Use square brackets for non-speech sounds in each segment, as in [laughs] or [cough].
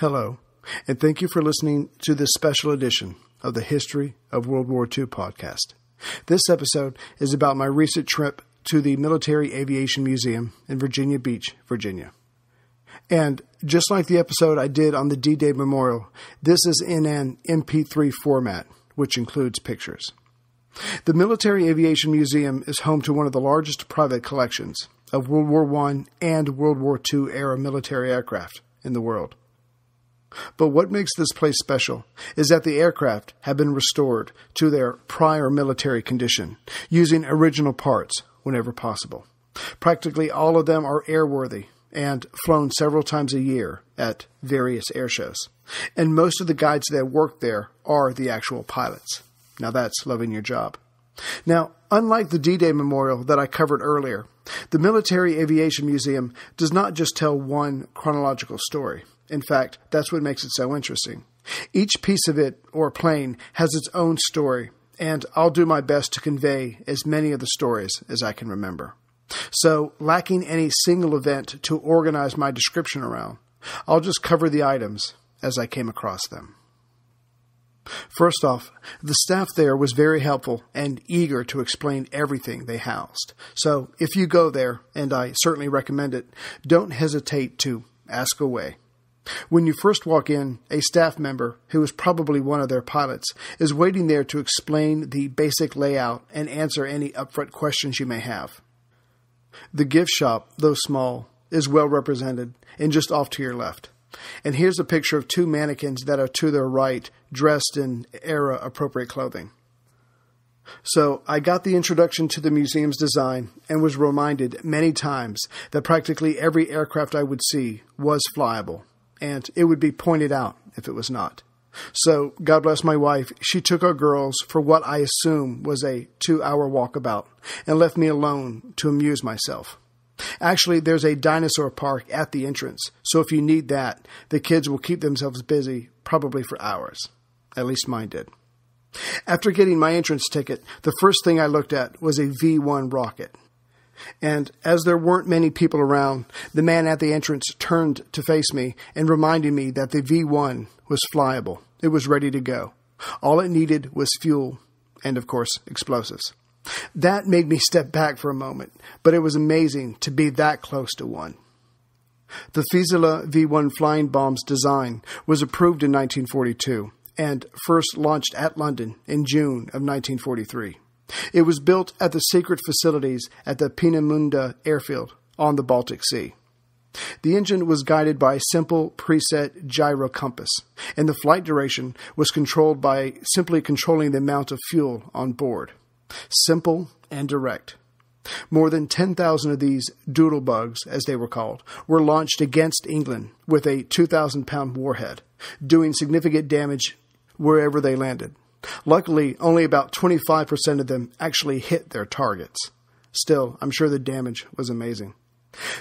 Hello, and thank you for listening to this special edition of the History of World War II podcast. This episode is about my recent trip to the Military Aviation Museum in Virginia Beach, Virginia. And just like the episode I did on the D Day Memorial, this is in an MP3 format, which includes pictures. The Military Aviation Museum is home to one of the largest private collections of World War I and World War II era military aircraft in the world. But what makes this place special is that the aircraft have been restored to their prior military condition using original parts whenever possible. Practically all of them are airworthy and flown several times a year at various air shows. And most of the guides that work there are the actual pilots. Now that's loving your job. Now, unlike the D Day Memorial that I covered earlier, the Military Aviation Museum does not just tell one chronological story. In fact, that's what makes it so interesting. Each piece of it, or plane, has its own story, and I'll do my best to convey as many of the stories as I can remember. So, lacking any single event to organize my description around, I'll just cover the items as I came across them. First off, the staff there was very helpful and eager to explain everything they housed. So, if you go there, and I certainly recommend it, don't hesitate to ask away. When you first walk in, a staff member, who is probably one of their pilots, is waiting there to explain the basic layout and answer any upfront questions you may have. The gift shop, though small, is well represented and just off to your left. And here's a picture of two mannequins that are to their right, dressed in era appropriate clothing. So I got the introduction to the museum's design and was reminded many times that practically every aircraft I would see was flyable and it would be pointed out if it was not. So, God bless my wife, she took our girls for what I assume was a two hour walkabout and left me alone to amuse myself. Actually, there's a dinosaur park at the entrance, so if you need that, the kids will keep themselves busy probably for hours. At least mine did. After getting my entrance ticket, the first thing I looked at was a V 1 rocket. And as there weren't many people around, the man at the entrance turned to face me and reminded me that the V 1 was flyable. It was ready to go. All it needed was fuel and, of course, explosives. That made me step back for a moment, but it was amazing to be that close to one. The Fieseler V 1 flying bomb's design was approved in 1942 and first launched at London in June of 1943. It was built at the secret facilities at the Peenemünde airfield on the Baltic Sea. The engine was guided by a simple preset gyro compass, and the flight duration was controlled by simply controlling the amount of fuel on board. Simple and direct. More than 10,000 of these doodlebugs, as they were called, were launched against England with a 2,000 pound warhead, doing significant damage wherever they landed. Luckily, only about 25% of them actually hit their targets. Still, I'm sure the damage was amazing.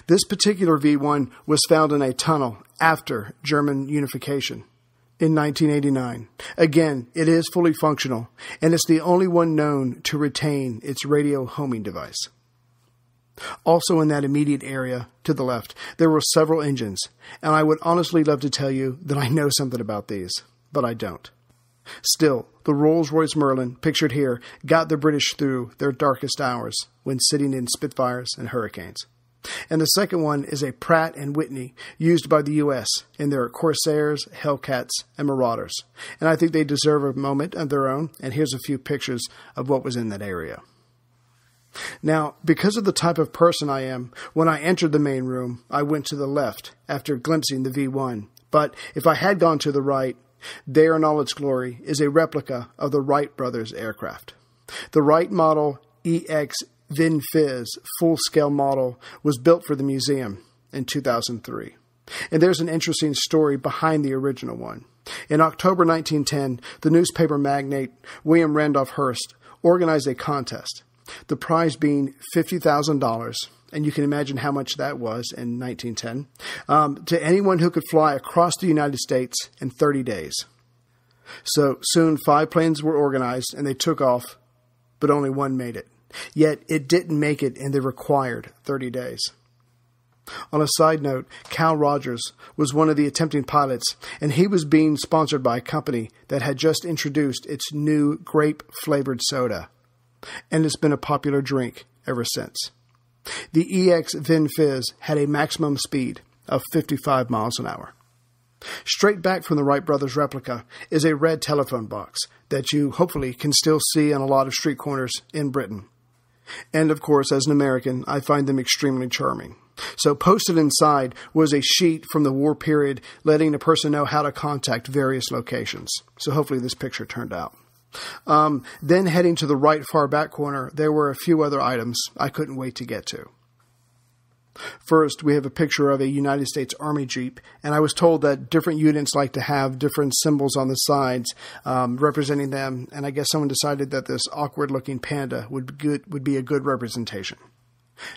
This particular V1 was found in a tunnel after German unification in 1989. Again, it is fully functional, and it's the only one known to retain its radio homing device. Also, in that immediate area to the left, there were several engines, and I would honestly love to tell you that I know something about these, but I don't. Still, the Rolls Royce Merlin, pictured here, got the British through their darkest hours when sitting in Spitfires and Hurricanes. And the second one is a Pratt and Whitney used by the U.S. in their Corsairs, Hellcats, and Marauders. And I think they deserve a moment of their own, and here's a few pictures of what was in that area. Now, because of the type of person I am, when I entered the main room, I went to the left after glimpsing the V 1. But if I had gone to the right, in all glory is a replica of the Wright brothers aircraft. The Wright Model EX Vin Fiz full scale model was built for the museum in 2003. And there's an interesting story behind the original one. In October 1910, the newspaper magnate William Randolph Hearst organized a contest, the prize being $50,000 and you can imagine how much that was in 1910, um, to anyone who could fly across the United States in 30 days. So soon five planes were organized and they took off, but only one made it. Yet it didn't make it in the required 30 days. On a side note, Cal Rogers was one of the attempting pilots, and he was being sponsored by a company that had just introduced its new grape flavored soda. And it's been a popular drink ever since. The EX Vin Fiz had a maximum speed of 55 miles an hour. Straight back from the Wright Brothers replica is a red telephone box that you hopefully can still see on a lot of street corners in Britain. And of course, as an American, I find them extremely charming. So, posted inside was a sheet from the war period letting a person know how to contact various locations. So, hopefully, this picture turned out. Um, then, heading to the right far back corner, there were a few other items I couldn't wait to get to. First, we have a picture of a United States Army Jeep, and I was told that different units like to have different symbols on the sides um, representing them, and I guess someone decided that this awkward looking panda would be, good, would be a good representation.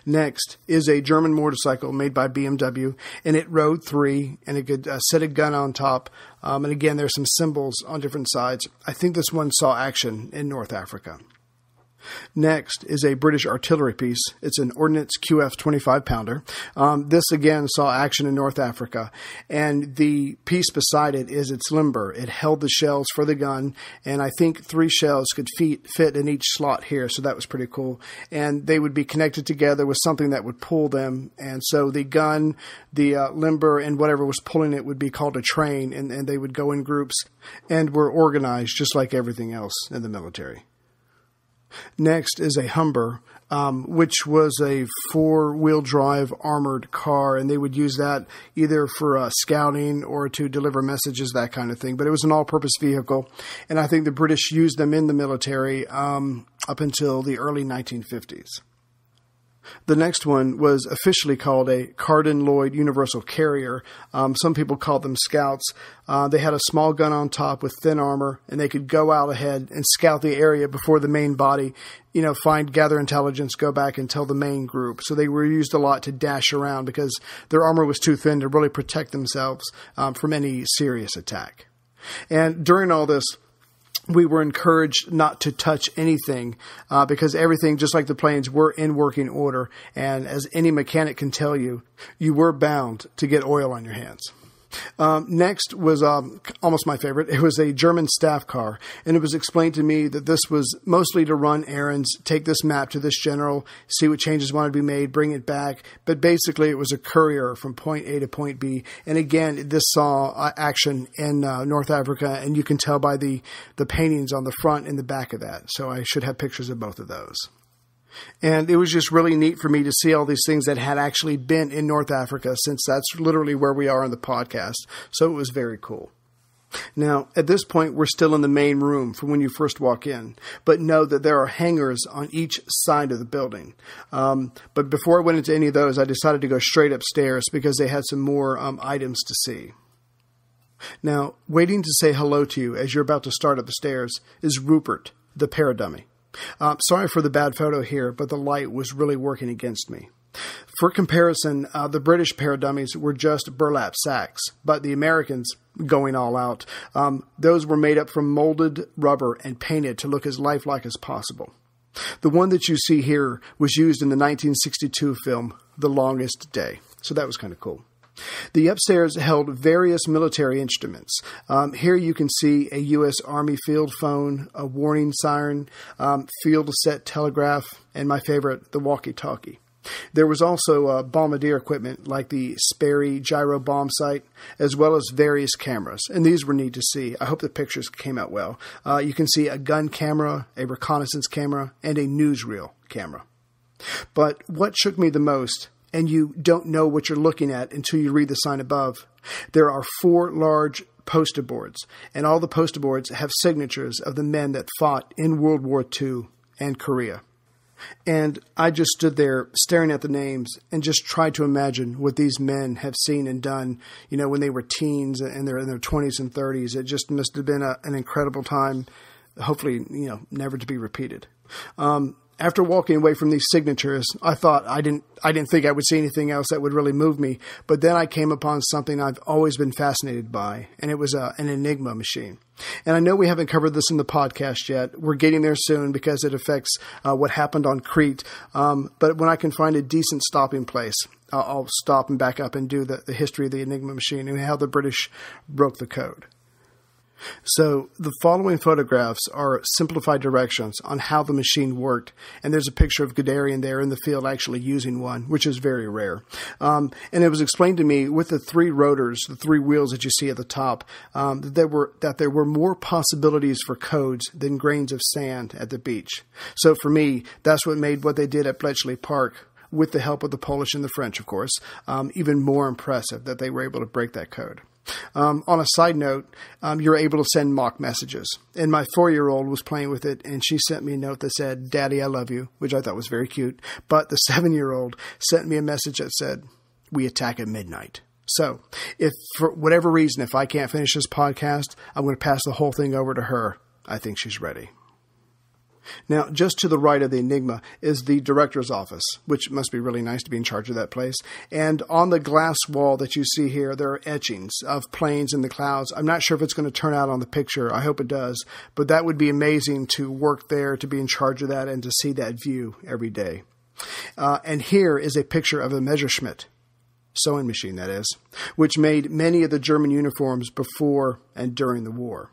Next is a German motorcycle made by BMW, and it rode three, and it could uh, set a gun on top. Um, and again, there's some symbols on different sides. I think this one saw action in North Africa. Next is a British artillery piece. It's an Ordnance QF 25 pounder. Um, this again saw action in North Africa, and the piece beside it is its limber. It held the shells for the gun, and I think three shells could fit, fit in each slot here, so that was pretty cool. And they would be connected together with something that would pull them, and so the gun, the uh, limber, and whatever was pulling it would be called a train, and, and they would go in groups and were organized just like everything else in the military. Next is a Humber, um, which was a four wheel drive armored car, and they would use that either for uh, scouting or to deliver messages, that kind of thing. But it was an all purpose vehicle, and I think the British used them in the military um, up until the early 1950s. The next one was officially called a Carden Loyd Universal Carrier. Um, some people called them Scouts. Uh, they had a small gun on top with thin armor, and they could go out ahead and scout the area before the main body, you know, find, gather intelligence, go back and tell the main group. So they were used a lot to dash around because their armor was too thin to really protect themselves um, from any serious attack. And during all this, we were encouraged not to touch anything uh, because everything, just like the planes, were in working order. And as any mechanic can tell you, you were bound to get oil on your hands. Um, next was um, almost my favorite. It was a German staff car, and it was explained to me that this was mostly to run errands, take this map to this general, see what changes wanted to be made, bring it back. But basically, it was a courier from point A to point B. And again, this saw uh, action in uh, North Africa, and you can tell by the the paintings on the front and the back of that. So I should have pictures of both of those. And it was just really neat for me to see all these things that had actually been in North Africa, since that's literally where we are on the podcast. So it was very cool. Now, at this point, we're still in the main room from when you first walk in, but know that there are hangars on each side of the building. Um, but before I went into any of those, I decided to go straight upstairs because they had some more um, items to see. Now, waiting to say hello to you as you're about to start up the stairs is Rupert, the paradummy. Uh, sorry for the bad photo here, but the light was really working against me. For comparison, uh, the British paradummies were just burlap sacks, but the Americans, going all out, um, those were made up from molded rubber and painted to look as lifelike as possible. The one that you see here was used in the 1962 film The Longest Day, so that was kind of cool. The upstairs held various military instruments. Um, here you can see a U.S. Army field phone, a warning siren, um, field set telegraph, and my favorite, the walkie talkie. There was also uh, bombardier equipment like the Sperry gyro bomb sight, as well as various cameras, and these were neat to see. I hope the pictures came out well. Uh, you can see a gun camera, a reconnaissance camera, and a newsreel camera. But what shook me the most and you don't know what you're looking at until you read the sign above. There are four large poster boards, and all the poster boards have signatures of the men that fought in World War II and Korea. And I just stood there staring at the names and just tried to imagine what these men have seen and done, you know, when they were teens and they're in their 20s and 30s. It just must have been a, an incredible time, hopefully, you know, never to be repeated. Um, after walking away from these signatures, I thought I didn't I didn't think I would see anything else that would really move me. But then I came upon something I've always been fascinated by, and it was a, an Enigma machine. And I know we haven't covered this in the podcast yet. We're getting there soon because it affects uh, what happened on Crete. Um, but when I can find a decent stopping place, I'll stop and back up and do the, the history of the Enigma machine and how the British broke the code. So the following photographs are simplified directions on how the machine worked, and there's a picture of Guderian there in the field actually using one, which is very rare. Um, and it was explained to me with the three rotors, the three wheels that you see at the top, um, that there were that there were more possibilities for codes than grains of sand at the beach. So for me, that's what made what they did at Bletchley Park with the help of the Polish and the French, of course, um, even more impressive that they were able to break that code. Um, on a side note, um, you're able to send mock messages. And my four year old was playing with it, and she sent me a note that said, Daddy, I love you, which I thought was very cute. But the [laughs] seven year old sent me a message that said, We attack at midnight. So, if for whatever reason, if I can't finish this podcast, I'm going to pass the whole thing over to her. I think she's ready. Now, just to the right of the Enigma is the director's office, which must be really nice to be in charge of that place. And on the glass wall that you see here, there are etchings of planes in the clouds. I'm not sure if it's going to turn out on the picture. I hope it does. But that would be amazing to work there, to be in charge of that, and to see that view every day. Uh, and here is a picture of a Messerschmitt sewing machine, that is, which made many of the German uniforms before and during the war.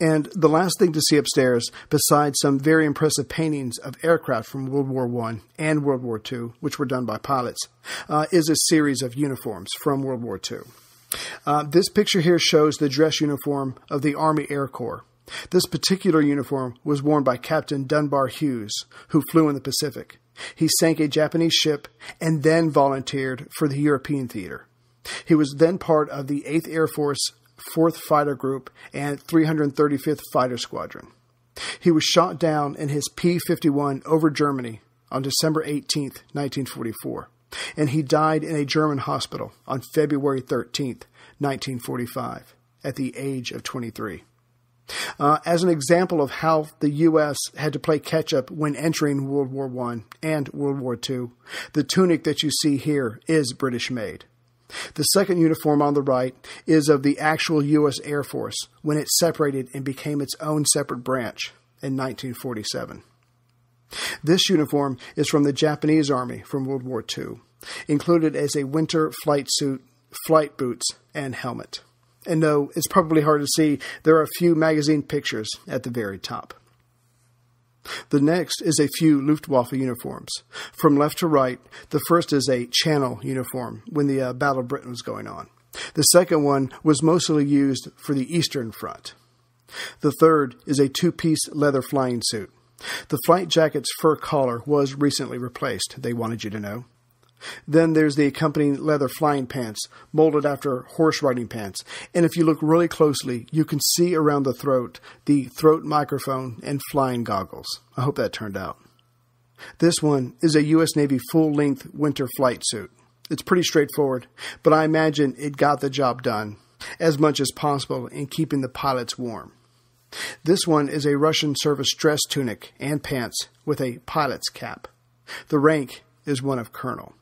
And the last thing to see upstairs, besides some very impressive paintings of aircraft from World War I and World War II, which were done by pilots, uh, is a series of uniforms from World War II. Uh, this picture here shows the dress uniform of the Army Air Corps. This particular uniform was worn by Captain Dunbar Hughes, who flew in the Pacific. He sank a Japanese ship and then volunteered for the European theater. He was then part of the 8th Air Force 4th Fighter Group and 335th Fighter Squadron. He was shot down in his P 51 over Germany on December 18, 1944, and he died in a German hospital on February 13, 1945, at the age of 23. Uh, as an example of how the U.S. had to play catch up when entering World War I and World War II, the tunic that you see here is British made. The second uniform on the right is of the actual U.S. Air Force when it separated and became its own separate branch in 1947. This uniform is from the Japanese Army from World War II, included as a winter flight suit, flight boots, and helmet. And though it's probably hard to see, there are a few magazine pictures at the very top. The next is a few Luftwaffe uniforms. From left to right, the first is a Channel uniform when the uh, Battle of Britain was going on. The second one was mostly used for the Eastern Front. The third is a two piece leather flying suit. The flight jacket's fur collar was recently replaced, they wanted you to know. Then there's the accompanying leather flying pants, molded after horse riding pants. And if you look really closely, you can see around the throat the throat microphone and flying goggles. I hope that turned out. This one is a U.S. Navy full length winter flight suit. It's pretty straightforward, but I imagine it got the job done as much as possible in keeping the pilots warm. This one is a Russian service dress tunic and pants with a pilot's cap. The rank is one of colonel.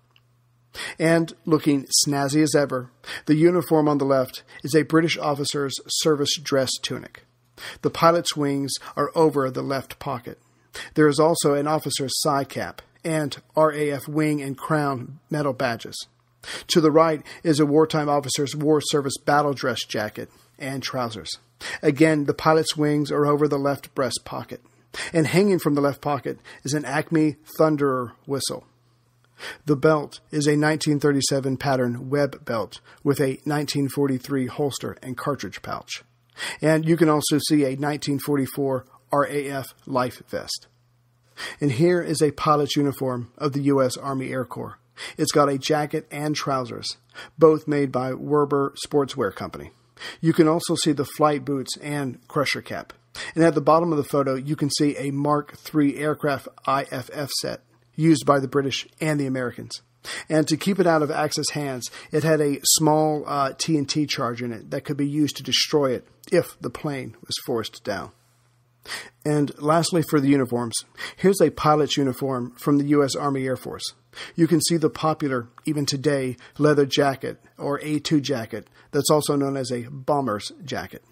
And looking snazzy as ever, the uniform on the left is a British officer's service dress tunic. The pilot's wings are over the left pocket. There is also an officer's side cap and RAF wing and crown metal badges. To the right is a wartime officer's war service battle dress jacket and trousers. Again, the pilot's wings are over the left breast pocket. And hanging from the left pocket is an Acme Thunderer whistle. The belt is a 1937 pattern web belt with a 1943 holster and cartridge pouch. And you can also see a 1944 RAF life vest. And here is a pilot's uniform of the U.S. Army Air Corps. It's got a jacket and trousers, both made by Werber Sportswear Company. You can also see the flight boots and crusher cap. And at the bottom of the photo, you can see a Mark III aircraft IFF set used by the British and the Americans. And to keep it out of Axis hands, it had a small uh, TNT charge in it that could be used to destroy it if the plane was forced down. And lastly, for the uniforms, here's a pilot's uniform from the U.S. Army Air Force. You can see the popular, even today, leather jacket or A2 jacket that's also known as a bomber's jacket.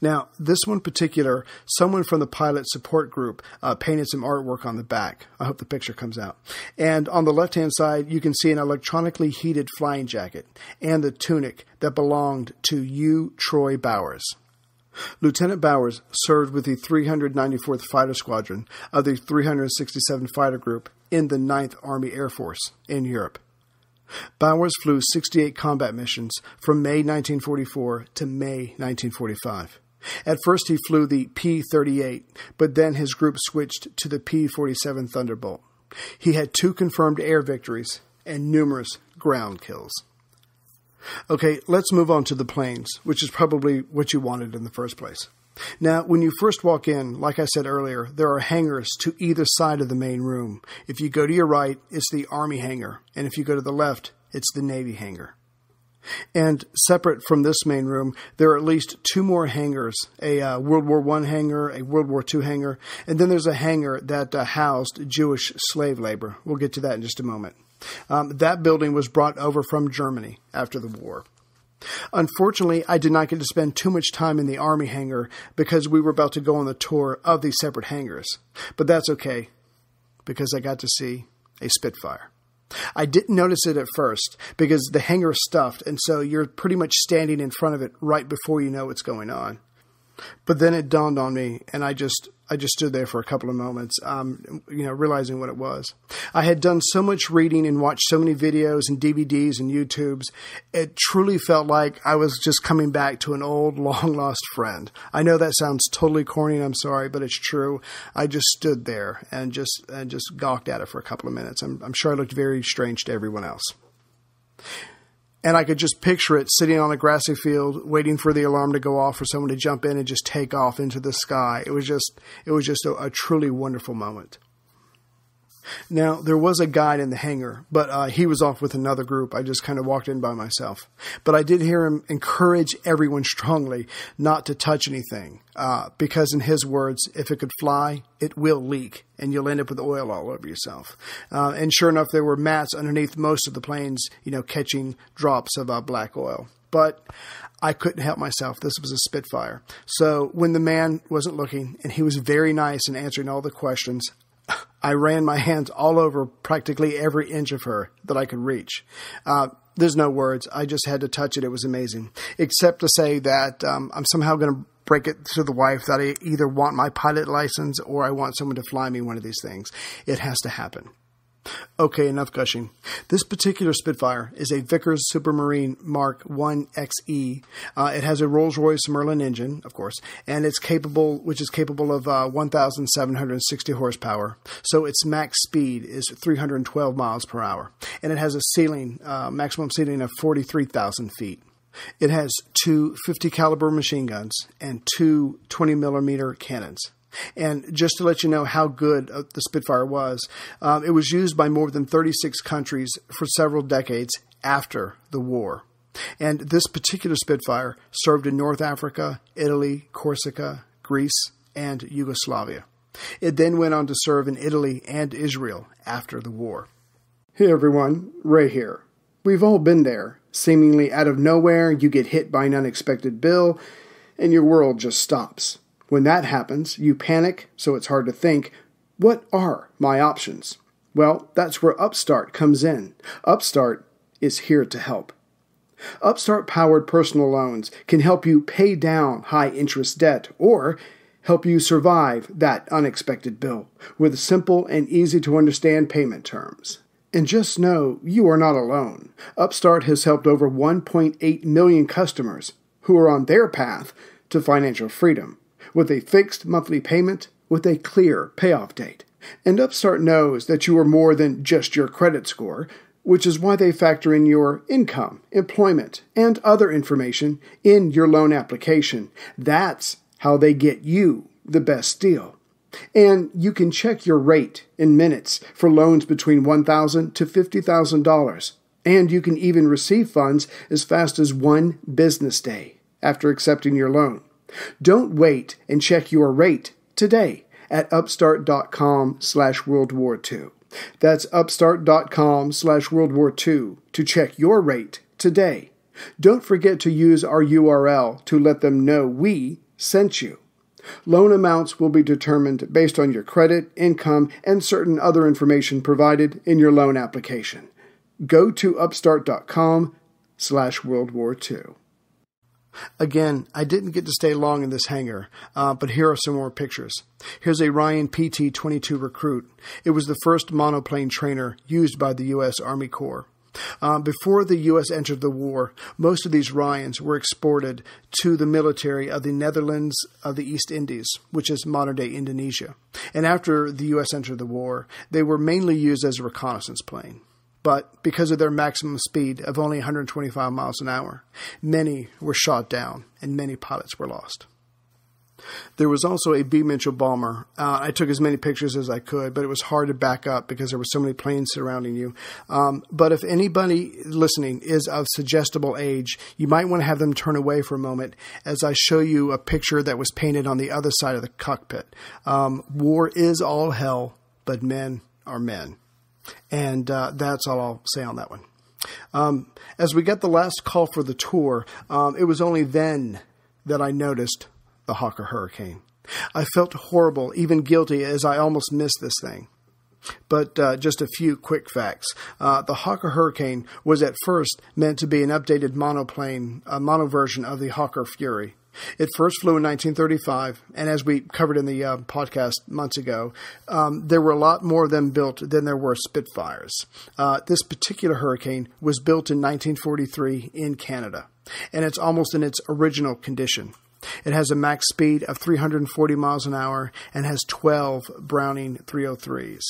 Now, this one particular, someone from the pilot support group uh, painted some artwork on the back. I hope the picture comes out. And on the left hand side, you can see an electronically heated flying jacket and the tunic that belonged to U. Troy Bowers. Lieutenant Bowers served with the 394th Fighter Squadron of the 367 Fighter Group in the 9th Army Air Force in Europe. Bowers flew 68 combat missions from May 1944 to May 1945. At first, he flew the P 38, but then his group switched to the P 47 Thunderbolt. He had two confirmed air victories and numerous ground kills. Okay, let's move on to the planes, which is probably what you wanted in the first place. Now, when you first walk in, like I said earlier, there are hangars to either side of the main room. If you go to your right, it's the Army hangar, and if you go to the left, it's the Navy hangar. And separate from this main room, there are at least two more hangars a uh, World War I hangar, a World War II hangar, and then there's a hangar that uh, housed Jewish slave labor. We'll get to that in just a moment. Um, that building was brought over from Germany after the war. Unfortunately, I did not get to spend too much time in the Army hangar because we were about to go on the tour of these separate hangars. But that's okay because I got to see a Spitfire. I didn't notice it at first because the hangar is stuffed, and so you're pretty much standing in front of it right before you know what's going on. But then it dawned on me, and I just I just stood there for a couple of moments, um, you know, realizing what it was. I had done so much reading and watched so many videos and DVDs and YouTubes. It truly felt like I was just coming back to an old, [laughs] long lost friend. I know that sounds totally corny, I'm sorry, but it's true. I just stood there and just and just gawked at it for a couple of minutes. I'm, I'm sure I looked very strange to everyone else and I could just picture it sitting on a grassy field, waiting for the alarm to go off for someone to jump in and just take off into the sky. It was just, it was just a, a truly wonderful moment. Now, there was a guide in the hangar, but uh, he was off with another group. I just kind of walked in by myself. But I did hear him encourage everyone strongly not to touch anything, uh, because in his words, if it could fly, it will leak, and you'll end up with oil all over yourself. Uh, and sure enough, there were mats underneath most of the planes, you know, catching drops of uh, black oil. But I couldn't help myself. This was a Spitfire. So when the man wasn't looking and he was very nice in answering all the questions, I ran my hands all over practically every inch of her that I could reach. Uh, there's no words. I just had to touch it. It was amazing. Except to say that um, I'm somehow going to break it to the wife that I either want my pilot license or I want someone to fly me one of these things. It has to happen. Okay, enough gushing. This particular Spitfire is a Vickers Supermarine Mark 1 XE. Uh, it has a Rolls-Royce Merlin engine, of course, and it's capable, which is capable of uh, 1,760 horsepower. So its max speed is 312 miles per hour, and it has a ceiling, uh, maximum ceiling of 43,000 feet. It has two 50 caliber machine guns and two 20 millimeter cannons. And just to let you know how good uh, the Spitfire was, um, it was used by more than 36 countries for several decades after the war. And this particular Spitfire served in North Africa, Italy, Corsica, Greece, and Yugoslavia. It then went on to serve in Italy and Israel after the war. Hey everyone, Ray here. We've all been there. Seemingly out of nowhere, you get hit by an unexpected bill, and your world just stops. When that happens, you panic, so it's hard to think, what are my options? Well, that's where Upstart comes in. Upstart is here to help. Upstart powered personal loans can help you pay down high interest debt or help you survive that unexpected bill with simple and easy to understand payment terms. And just know you are not alone. Upstart has helped over 1.8 million customers who are on their path to financial freedom with a fixed monthly payment with a clear payoff date. And Upstart knows that you are more than just your credit score, which is why they factor in your income, employment, and other information in your loan application. That's how they get you the best deal. And you can check your rate in minutes for loans between $1,000 to $50,000. And you can even receive funds as fast as one business day after accepting your loan. Don't wait and check your rate today at upstart.com slash World War II. That's upstart.com slash World War II to check your rate today. Don't forget to use our URL to let them know we sent you. Loan amounts will be determined based on your credit, income, and certain other information provided in your loan application. Go to upstart.com slash World War II. Again, I didn't get to stay long in this hangar, uh, but here are some more pictures. Here's a Ryan PT 22 recruit. It was the first monoplane trainer used by the U.S. Army Corps. Uh, before the U.S. entered the war, most of these Ryans were exported to the military of the Netherlands of the East Indies, which is modern day Indonesia. And after the U.S. entered the war, they were mainly used as a reconnaissance plane. But because of their maximum speed of only 125 miles an hour, many were shot down and many pilots were lost. There was also a B. Mitchell bomber. Uh, I took as many pictures as I could, but it was hard to back up because there were so many planes surrounding you. Um, but if anybody listening is of suggestible age, you might want to have them turn away for a moment as I show you a picture that was painted on the other side of the cockpit. Um, war is all hell, but men are men. And uh, that's all I'll say on that one. Um, as we get the last call for the tour, um, it was only then that I noticed the Hawker Hurricane. I felt horrible, even guilty, as I almost missed this thing. But uh, just a few quick facts. Uh, the Hawker Hurricane was at first meant to be an updated monoplane, a mono version of the Hawker Fury. It first flew in 1935, and as we covered in the uh, podcast months ago, um, there were a lot more of them built than there were Spitfires. Uh, this particular Hurricane was built in 1943 in Canada, and it's almost in its original condition. It has a max speed of 340 miles an hour and has 12 Browning 303s.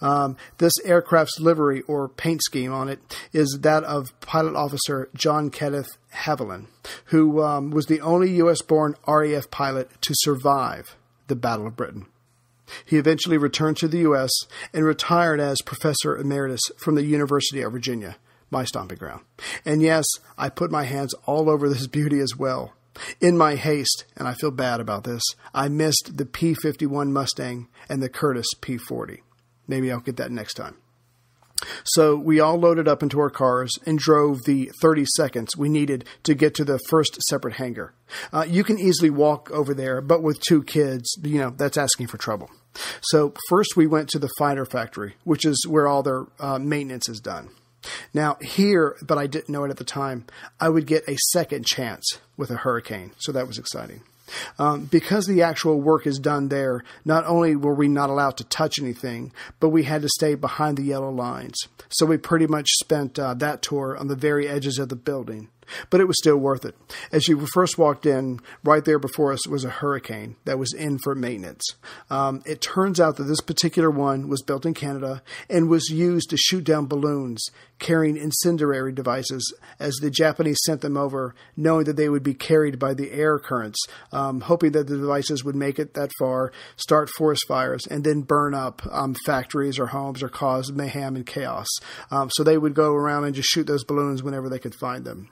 Um, this aircraft's livery or paint scheme on it is that of pilot officer John Kenneth Haviland, who um, was the only U.S. born RAF pilot to survive the Battle of Britain. He eventually returned to the U.S. and retired as professor emeritus from the University of Virginia, my stomping ground. And yes, I put my hands all over this beauty as well. In my haste, and I feel bad about this, I missed the P 51 Mustang and the Curtiss P 40. Maybe I'll get that next time. So we all loaded up into our cars and drove the 30 seconds we needed to get to the first separate hangar. Uh, you can easily walk over there, but with two kids, you know, that's asking for trouble. So first we went to the fighter factory, which is where all their uh, maintenance is done. Now, here, but I didn't know it at the time, I would get a second chance with a hurricane. So that was exciting. Um, because the actual work is done there, not only were we not allowed to touch anything, but we had to stay behind the yellow lines. So we pretty much spent uh, that tour on the very edges of the building but it was still worth it. As you first walked in, right there before us was a hurricane that was in for maintenance. Um, it turns out that this particular one was built in Canada and was used to shoot down balloons carrying incendiary devices as the Japanese sent them over, knowing that they would be carried by the air currents, um, hoping that the devices would make it that far, start forest fires, and then burn up um, factories or homes or cause mayhem and chaos. Um, so they would go around and just shoot those balloons whenever they could find them.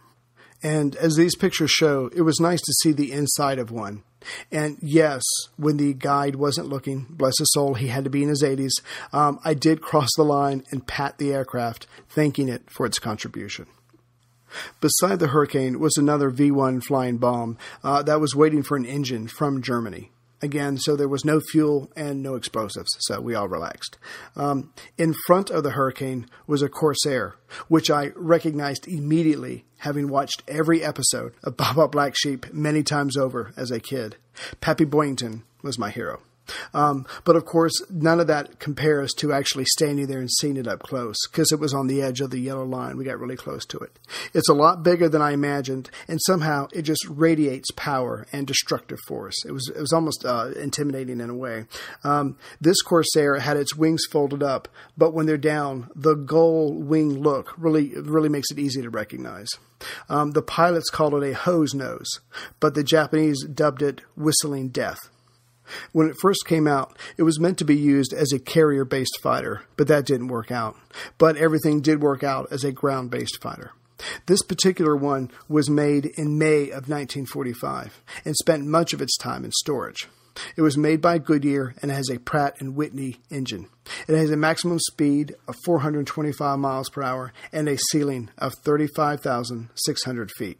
And as these pictures show, it was nice to see the inside of one. And yes, when the guide wasn't looking, bless his soul, he had to be in his 80s, um, I did cross the line and pat the aircraft, thanking it for its contribution. Beside the Hurricane was another V 1 flying bomb uh, that was waiting for an engine from Germany. Again, so there was no fuel and no explosives, so we all relaxed. Um, in front of the Hurricane was a Corsair, which I recognized immediately, having watched every episode of [laughs] Baa Black Sheep many times over as a kid. Pappy Boyington was my hero. Um, but of course, none of that compares to actually standing there and seeing it up close because it was on the edge of the yellow line. We got really close to it. It's a lot bigger than I imagined, and somehow it just radiates power and destructive force. It was it was almost uh, intimidating in a way. Um, this Corsair had its wings folded up, but when they're down, the gull wing look really really makes it easy to recognize. Um, the pilots called it a hose nose, but the Japanese dubbed it whistling death. When it first came out, it was meant to be used as a carrier based fighter, but that didn't work out. But everything did work out as a ground based fighter. This particular one was made in May of 1945 and spent much of its time in storage. It was made by Goodyear and has a Pratt and Whitney engine. It has a maximum speed of 425 miles per hour and a ceiling of 35,600 feet.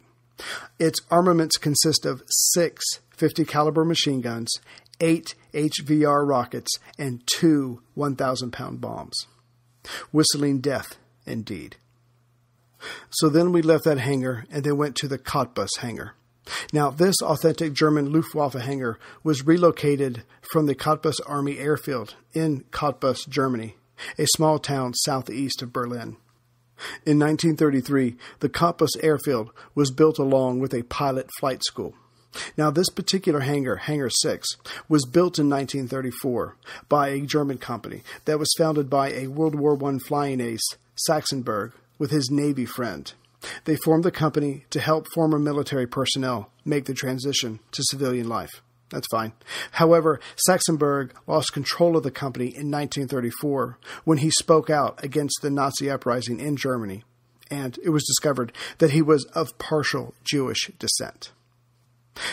Its armaments consist of six 50 caliber machine guns, eight HVR rockets, and two 1,000 pound bombs. Whistling death, indeed. So then we left that hangar and then went to the Cottbus hangar. Now, this authentic German Luftwaffe hangar was relocated from the Cottbus Army Airfield in Cottbus, Germany, a small town southeast of Berlin. In 1933, the Cottbus Airfield was built along with a pilot flight school. Now, this particular hangar, Hangar 6, was built in 1934 by a German company that was founded by a World War I flying ace, Sachsenberg, with his Navy friend. They formed the company to help former military personnel make the transition to civilian life. That's fine. However, Sachsenberg lost control of the company in 1934 when he spoke out against the Nazi uprising in Germany, and it was discovered that he was of partial Jewish descent.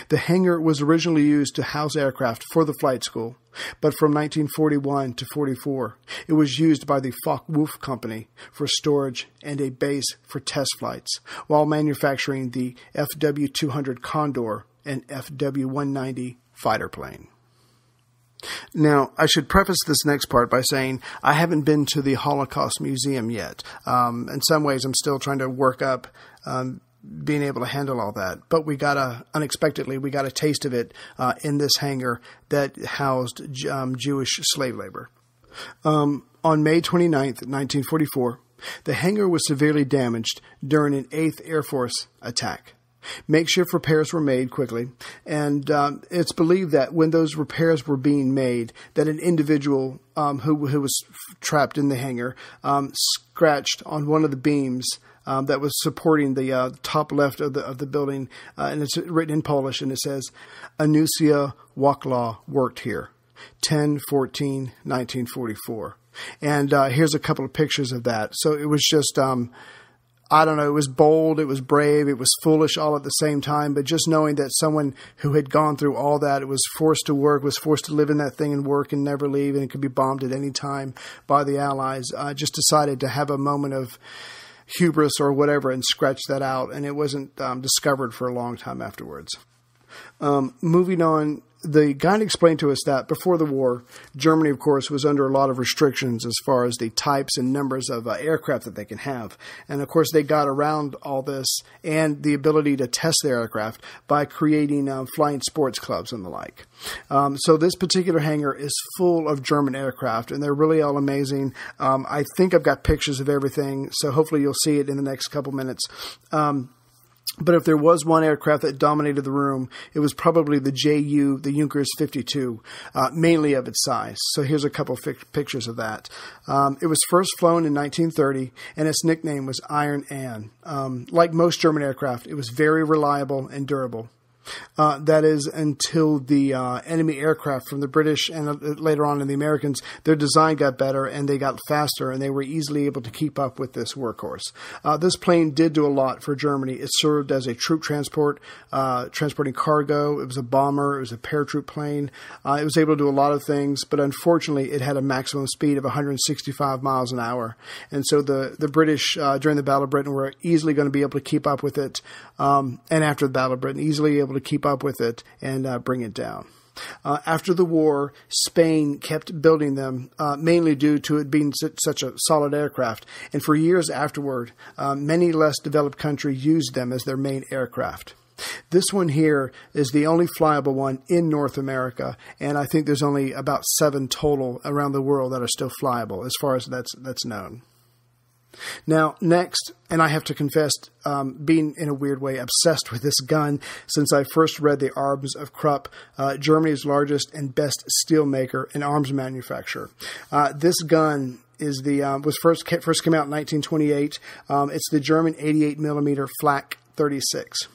The hangar was originally used to house aircraft for the flight school, but from 1941 to 44, it was used by the Focke-Wulf Company for storage and a base for test flights, while manufacturing the FW 200 Condor and FW 190 fighter plane. Now, I should preface this next part by saying I haven't been to the Holocaust Museum yet. Um, in some ways, I'm still trying to work up um, being able to handle all that. But we got a unexpectedly we got a taste of it uh, in this hangar that housed um, Jewish slave labor. Um, on May 29th, 1944, the hangar was severely damaged during an 8th Air Force attack. Makeshift repairs were made quickly, and um, it's believed that when those repairs were being made, that an individual um, who who was trapped in the hangar um, scratched on one of the beams um, that was supporting the uh, top left of the of the building, uh, and it's written in Polish, and it says, "Anusia Waclaw worked here, 10 14 1944." And uh, here's a couple of pictures of that. So it was just. Um, I don't know, it was bold, it was brave, it was foolish all at the same time, but just knowing that someone who had gone through all that, it was forced to work, was forced to live in that thing and work and never leave, and it could be bombed at any time by the Allies, uh, just decided to have a moment of hubris or whatever and scratch that out, and it wasn't um, discovered for a long time afterwards. Um, moving on the guide explained to us that before the war, Germany, of course, was under a lot of restrictions as far as the types and numbers of uh, aircraft that they can have. And of course, they got around all this and the ability to test their aircraft by creating uh, flying sports clubs and the like. Um, so this particular hangar is full of German aircraft, and they're really all amazing. Um, I think I've got pictures of everything, so hopefully you'll see it in the next couple minutes. Um, but if there was one aircraft that dominated the room, it was probably the JU, the Junkers 52, uh, mainly of its size. So here's a couple pictures of that. Um, it was first flown in 1930, and its nickname was Iron Ann. Um, like most German aircraft, it was very reliable and durable. Uh, that is until the uh, enemy aircraft from the British and uh, later on in the Americans, their design got better and they got faster and they were easily able to keep up with this workhorse. Uh, this plane did do a lot for Germany. It served as a troop transport, uh, transporting cargo. It was a bomber. It was a paratroop plane. Uh, it was able to do a lot of things, but unfortunately, it had a maximum speed of 165 miles an hour. And so the, the British during the Battle of Britain were easily going to be able to keep up with it. Um, and after the Battle of Britain, easily able to keep up with it and uh, bring it down. Uh, after the war, Spain kept building them, uh, mainly due to it being such a solid aircraft. And for years afterward, uh, many less developed countries used them as their main aircraft. This one here is the only flyable one in North America, and I think there's only about seven total around the world that are still flyable, as far as that's that's known. Now, next, and I have to confess, um, being in a weird way obsessed with this gun since I first read the Arms of Krupp, uh, Germany's largest and best steelmaker and arms manufacturer. Uh, this gun is the uh, was first first came out in 1928. Um, it's the German 88 millimeter Flak 36.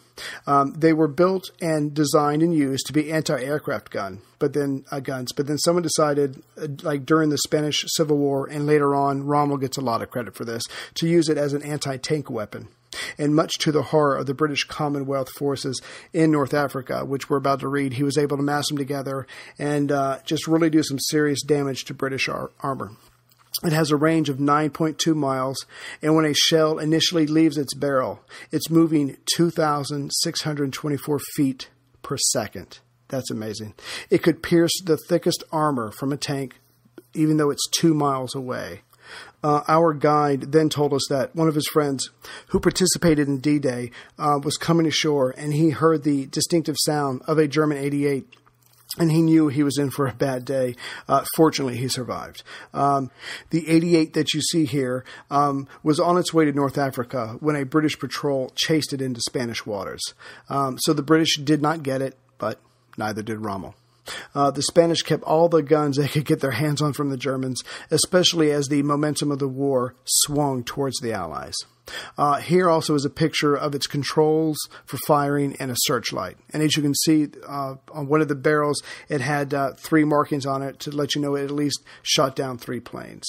Um, they were built and designed and used to be anti-aircraft gun, but then uh, guns. But then someone decided, uh, like during the Spanish Civil War and later on, Rommel gets a lot of credit for this, to use it as an anti-tank weapon. And much to the horror of the British Commonwealth forces in North Africa, which we're about to read, he was able to mass them together and uh, just really do some serious damage to British ar- armor. It has a range of 9.2 miles, and when a shell initially leaves its barrel, it's moving 2,624 feet per second. That's amazing. It could pierce the thickest armor from a tank, even though it's two miles away. Uh, our guide then told us that one of his friends who participated in D Day uh, was coming ashore and he heard the distinctive sound of a German 88 and he knew he was in for a bad day. Uh, fortunately, he survived. Um, the 88 that you see here um, was on its way to North Africa when a British patrol chased it into Spanish waters. Um, so the British did not get it, but neither did Rommel. Uh, the Spanish kept all the guns they could get their hands on from the Germans, especially as the momentum of the war swung towards the Allies. Uh, here also is a picture of its controls for firing and a searchlight. And as you can see uh, on one of the barrels, it had uh, three markings on it to let you know it at least shot down three planes.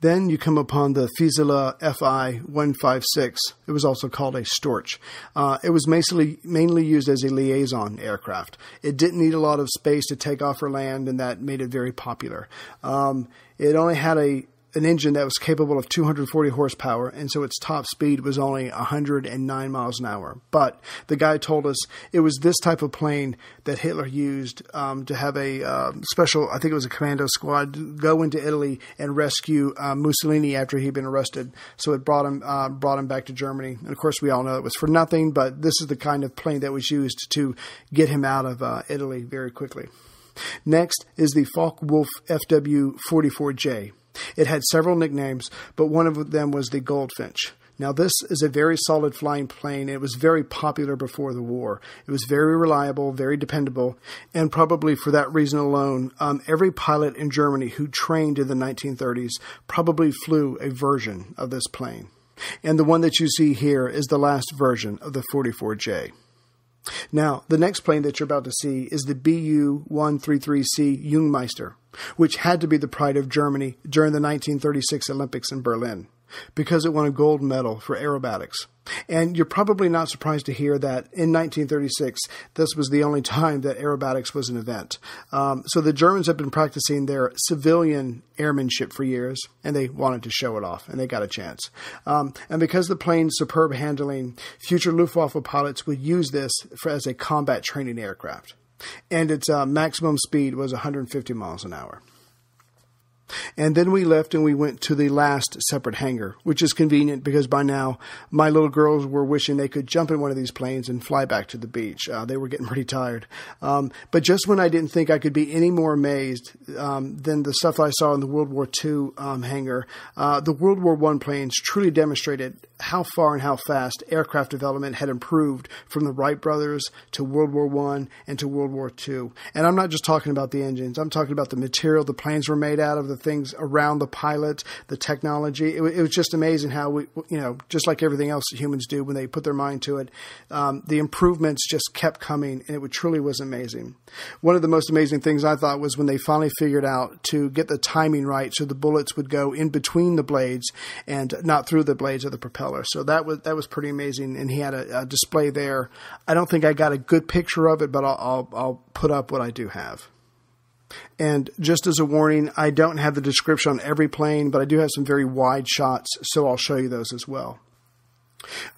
Then you come upon the Fieseler FI 156. It was also called a Storch. Uh, it was mainly, mainly used as a liaison aircraft. It didn't need a lot of space to take off or land, and that made it very popular. Um, it only had a an engine that was capable of 240 horsepower, and so its top speed was only 109 miles an hour. But the guy told us it was this type of plane that Hitler used um, to have a uh, special, I think it was a commando squad, go into Italy and rescue uh, Mussolini after he'd been arrested. So it brought him uh, brought him back to Germany. And of course, we all know it was for nothing, but this is the kind of plane that was used to get him out of uh, Italy very quickly. Next is the Focke-Wulf FW 44J. It had several nicknames, but one of them was the Goldfinch. Now, this is a very solid flying plane. It was very popular before the war. It was very reliable, very dependable, and probably for that reason alone, um, every pilot in Germany who trained in the 1930s probably flew a version of this plane. And the one that you see here is the last version of the 44J. Now, the next plane that you're about to see is the Bu 133C Jungmeister, which had to be the pride of Germany during the 1936 Olympics in Berlin because it won a gold medal for aerobatics. And you're probably not surprised to hear that in 1936, this was the only time that aerobatics was an event. Um, so the Germans have been practicing their civilian airmanship for years, and they wanted to show it off, and they got a chance. Um, and because the plane's superb handling, future Luftwaffe pilots would use this for, as a combat training aircraft. And its uh, maximum speed was 150 miles an hour. And then we left and we went to the last separate hangar, which is convenient because by now my little girls were wishing they could jump in one of these planes and fly back to the beach. Uh, they were getting [laughs] pretty tired. Um, but just when I didn't think I could be any more amazed um, than the stuff I saw in the World War II um, hangar, uh, the World War I planes truly demonstrated how far and how fast aircraft development had improved from the Wright brothers to World War I and to World War II. And I'm not just talking about the engines, I'm talking about the material the planes were made out of, the things around the pilot, the technology. It, it was just amazing how we, you know, just like everything else that humans do when they put their mind to it, um, the improvements just kept coming, and it truly was amazing. One of the most amazing things I thought was when they finally figured out to get the timing right so the bullets would go in between the blades and not through the blades of the propeller. So that was that was pretty amazing, and he had a, a display there. I don't think I got a good picture of it, but I'll, I'll, I'll put up what I do have. And just as a warning, I don't have the description on every plane, but I do have some very wide shots, so I'll show you those as well.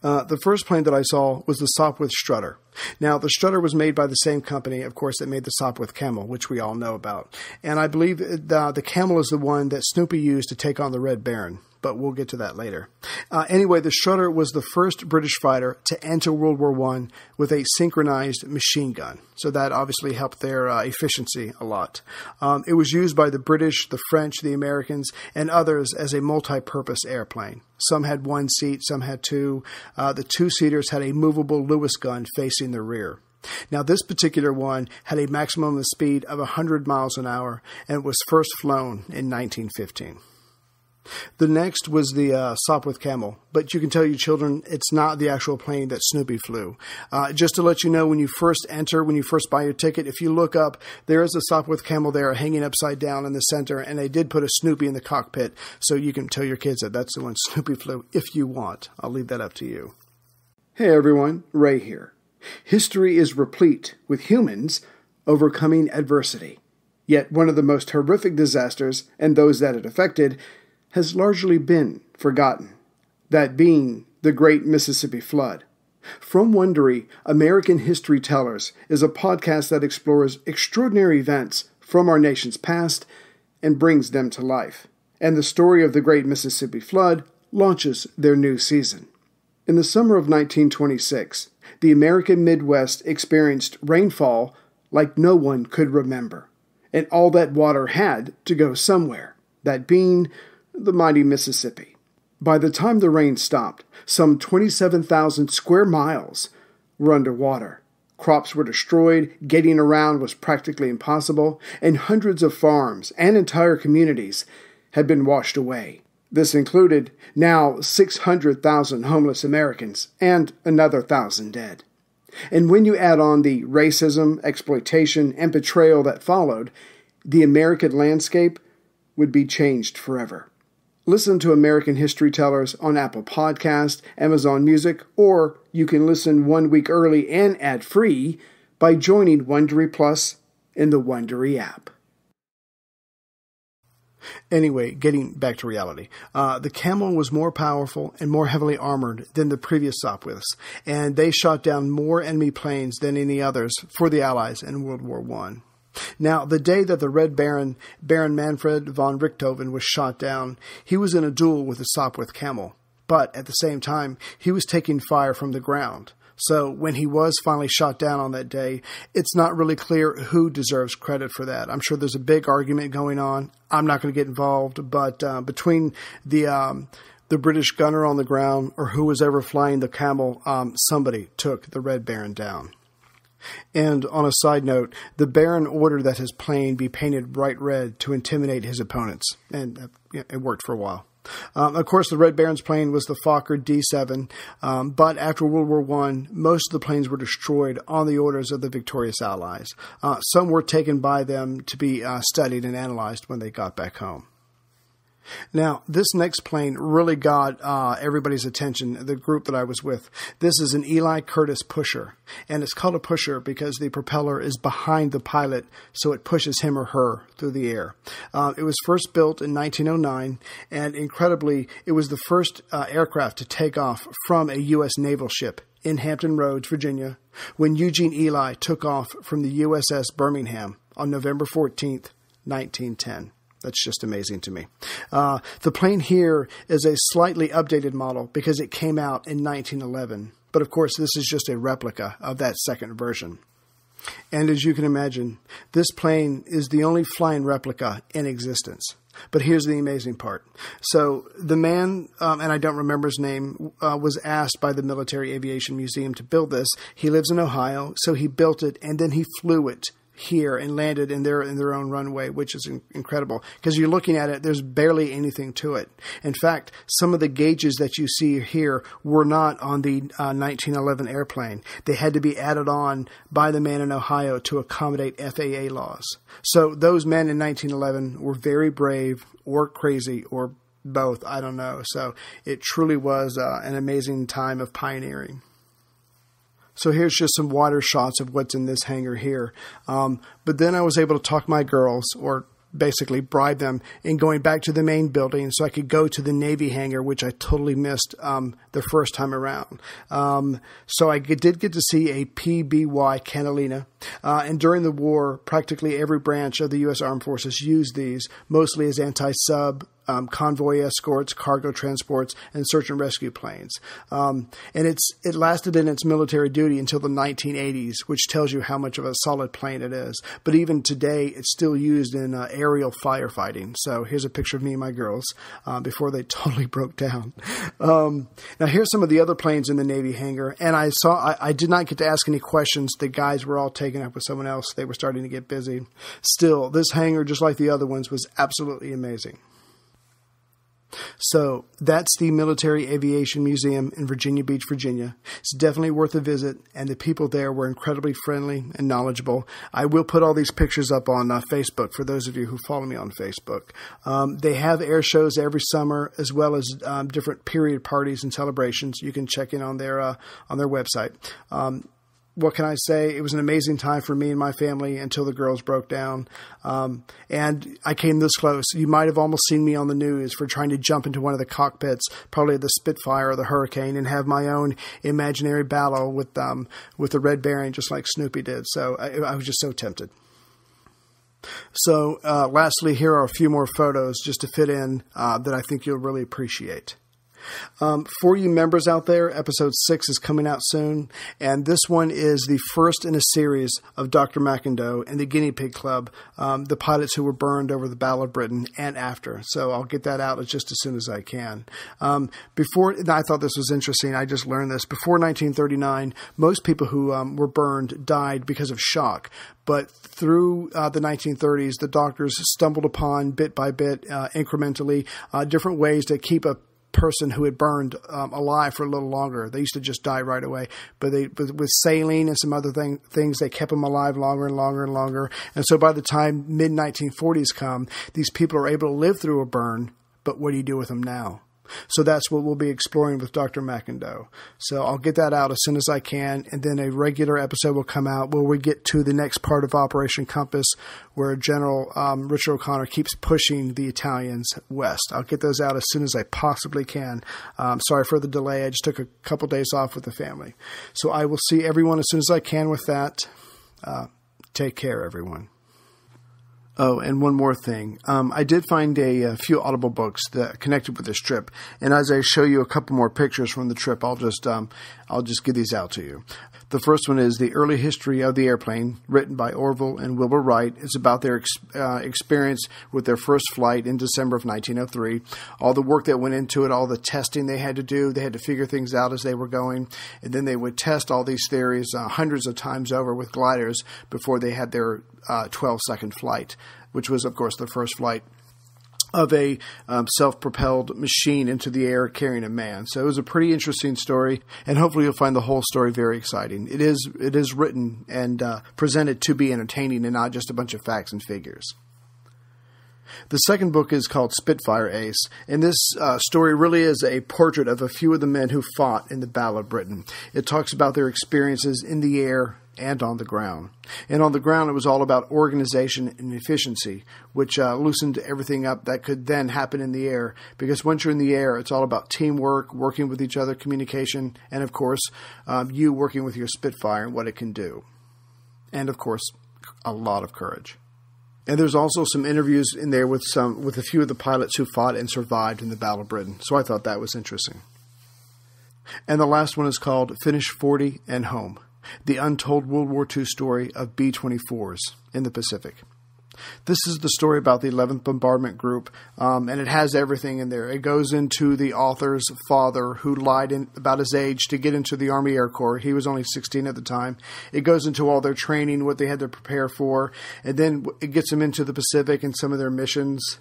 Uh, the first plane that I saw was the Sopwith Strutter. Now, the Strutter was made by the same company, of course, that made the Sopwith Camel, which we all know about. And I believe the, the Camel is the one that Snoopy used to take on the Red Baron but we'll get to that later. Uh, anyway, the Strutter was the first British fighter to enter World War I with a synchronized machine gun. So that obviously helped their uh, efficiency a lot. Um, it was used by the British, the French, the Americans, and others as a multi purpose airplane. Some had one seat, some had two. Uh, the two seaters had a movable Lewis gun facing the rear. Now, this particular one had a maximum speed of 100 miles an hour and was first flown in 1915. The next was the uh, Sopwith Camel, but you can tell your children it's not the actual plane that Snoopy flew. Uh, just to let you know, when you first enter, when you first buy your ticket, if you look up, there is a Sopwith Camel there hanging upside down in the center, and they did put a Snoopy in the cockpit, so you can tell your kids that that's the one Snoopy flew if you want. I'll leave that up to you. Hey everyone, Ray here. History is replete with humans overcoming adversity. Yet one of the most horrific disasters, and those that it affected, has largely been forgotten, that being the Great Mississippi Flood. From Wondery, American History Tellers is a podcast that explores extraordinary events from our nation's past and brings them to life. And the story of the Great Mississippi Flood launches their new season. In the summer of 1926, the American Midwest experienced rainfall like no one could remember, and all that water had to go somewhere, that being the mighty Mississippi. By the time the rain stopped, some 27,000 square miles were underwater. Crops were destroyed, getting around was practically impossible, and hundreds of farms and entire communities had been washed away. This included now 600,000 homeless Americans and another thousand dead. And when you add on the racism, exploitation, and betrayal that followed, the American landscape would be changed forever. Listen to American History Tellers on Apple Podcast, Amazon Music, or you can listen one week early and ad free by joining Wondery Plus in the Wondery app. Anyway, getting back to reality, uh, the camel was more powerful and more heavily armored than the previous Sopwiths, and they shot down more enemy planes than any others for the Allies in World War One. Now, the day that the Red Baron, Baron Manfred von Richthofen, was shot down, he was in a duel with the Sopwith camel, but at the same time, he was taking fire from the ground. So when he was finally shot down on that day, it's not really clear who deserves credit for that. I'm sure there's a big argument going on. I'm not going to get involved, but uh, between the um, the British gunner on the ground or who was ever flying the camel, um, somebody took the Red Baron down. And on a side note, the Baron ordered that his plane be painted bright red to intimidate his opponents, and uh, it worked for a while. Um, of course, the Red Baron's plane was the Fokker D7, um, but after World War I, most of the planes were destroyed on the orders of the victorious Allies. Uh, some were taken by them to be uh, studied and analyzed when they got back home. Now, this next plane really got uh, everybody's attention, the group that I was with. This is an Ely Curtiss pusher, and it's called a pusher because the propeller is behind the pilot, so it pushes him or her through the air. Uh, it was first built in 1909, and incredibly, it was the first uh, aircraft to take off from a U.S. naval ship in Hampton Roads, Virginia, when Eugene Ely took off from the USS Birmingham on November 14th, 1910. That's just amazing to me. Uh, the plane here is a slightly updated model because it came out in 1911. But of course, this is just a replica of that second version. And as you can imagine, this plane is the only flying replica in existence. But here's the amazing part. So the man, um, and I don't remember his name, uh, was asked by the Military Aviation Museum to build this. He lives in Ohio, so he built it and then he flew it here and landed in their in their own runway, which is in, incredible because you're looking at it. There's barely anything to it. In fact, some of the gauges that you see here were not on the uh, 1911 airplane. They had to be added on by the man in Ohio to accommodate FAA laws. So those men in 1911 were very brave or crazy or both. I don't know. So it truly was uh, an amazing time of pioneering. So here's just some water shots of what's in this hangar here. Um, but then I was able to talk my girls, or basically bribe them in going back to the main building so I could go to the Navy hangar, which I totally missed um, the first time around. Um, so I did get to see a PBY Catalina. Uh, and during the war, practically every branch of the U.S. Armed Forces used these, mostly as anti sub um, convoy escorts, cargo transports, and search and rescue planes. Um, and it's it lasted in its military duty until the 1980s, which tells you how much of a solid plane it is. But even today, it's still used in uh, aerial firefighting. So here's a picture of me and my girls uh, before they [laughs] totally broke down. Um, now here's some of the other planes in the Navy hangar, and I saw I, I did not get to ask any questions. The guys were all taken up with someone else. They were starting to get busy. Still, this hangar, just like the other ones, was absolutely amazing. So that's the Military Aviation Museum in Virginia Beach, Virginia. It's definitely worth a visit, and the people there were incredibly friendly and knowledgeable. I will put all these pictures up on uh, Facebook for those of you who follow me on Facebook. Um, they have air shows every summer, as well as um, different period parties and celebrations. You can check in on their uh, on their website. Um, what can I say? It was an amazing time for me and my family until the girls broke down. Um, and I came this close. You might have almost seen me on the news for trying to jump into one of the cockpits, probably the Spitfire or the Hurricane, and have my own imaginary battle with um, with the Red Baron, just like Snoopy did. So I, I was just so tempted. So, uh, lastly, here are a few more photos just to fit in uh, that I think you'll really appreciate. Um, for you members out there, episode six is coming out soon, and this one is the first in a series of Dr. McIndoe and the Guinea Pig Club, um, the pilots who were burned over the Battle of Britain and after. So I'll get that out as just as soon as I can. Um, before, I thought this was interesting. I just learned this. Before 1939, most people who um, were burned died because of shock. But through uh, the 1930s, the doctors stumbled upon bit by bit, uh, incrementally, uh, different ways to keep a person who had burned um, alive for a little longer. They used to just die right away, but they with, with saline and some other thing, things they kept them alive longer and longer and longer. And so by the time mid 1940s come, these people are able to live through a burn. But what do you do with them now? So that's what we'll be exploring with Dr. McIndoe. So I'll get that out as soon as I can, and then a regular episode will come out where we get to the next part of Operation Compass, where General um, Richard O'Connor keeps pushing the Italians west. I'll get those out as soon as I possibly can. Um, sorry for the delay. I just took a couple days off with the family. So I will see everyone as soon as I can with that. Uh, take care, everyone. Oh, and one more thing. Um, I did find a, a, few Audible books that connected with this trip, and as I show you a couple more pictures from the trip, I'll just um, I'll just give these out to you. The first one is The Early History of the Airplane, written by Orville and Wilbur Wright. It's about their ex- uh, experience with their first flight in December of 1903, all the work that went into it, all the testing they had to do. They had to figure things out as they were going, and then they would test all these theories uh, hundreds of times over with gliders before they had their uh, 12 second flight, which was, of course, the first flight of a um, self propelled machine into the air carrying a man. So it was a pretty interesting story, and hopefully you'll find the whole story very exciting. It is, it is written and uh, presented to be entertaining and not just a bunch of facts and figures. The second book is called Spitfire Ace, and this uh, story really is a portrait of a few of the men who fought in the Battle of Britain. It talks about their experiences in the air and on the ground. And on the ground, it was all about organization and efficiency, which uh, loosened everything up that could then happen in the air. Because once you're in the air, it's all about teamwork, working with each other, communication, and of course, um, you working with your Spitfire and what it can do. And of course, a lot of courage. And there's also some interviews in there with some with a few of the pilots who fought and survived in the Battle of Britain. So I thought that was interesting. And the last one is called Finish 40 and Home the untold World War II story of B 24s in the Pacific. This is the story about the 11th Bombardment Group, um, and it has everything in there. It goes into the author's father, who lied in, about his age to get into the Army Air Corps. He was only 16 at the time. It goes into all their training, what they had to prepare for, and then it gets them into the Pacific and some of their missions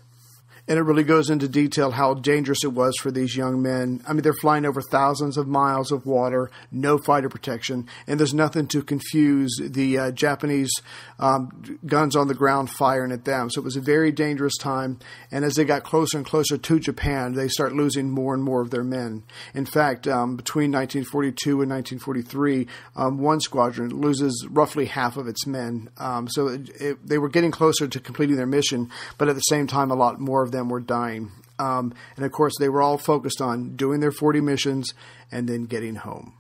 and it really goes into detail how dangerous it was for these young men. I mean, they're flying over thousands of miles of water, no fighter protection, and there's nothing to confuse the uh, Japanese um, guns on the ground firing at them. So it was a very dangerous time. And as they got closer and closer to Japan, they start losing more and more of their men. In fact, um, between 1942 and 1943, um, one squadron loses roughly half of its men. Um, so it, it, they were getting closer to completing their mission, but at the same time, a lot more of them them were dying. Um, and of course, they were all focused on doing their 40 missions and then getting home.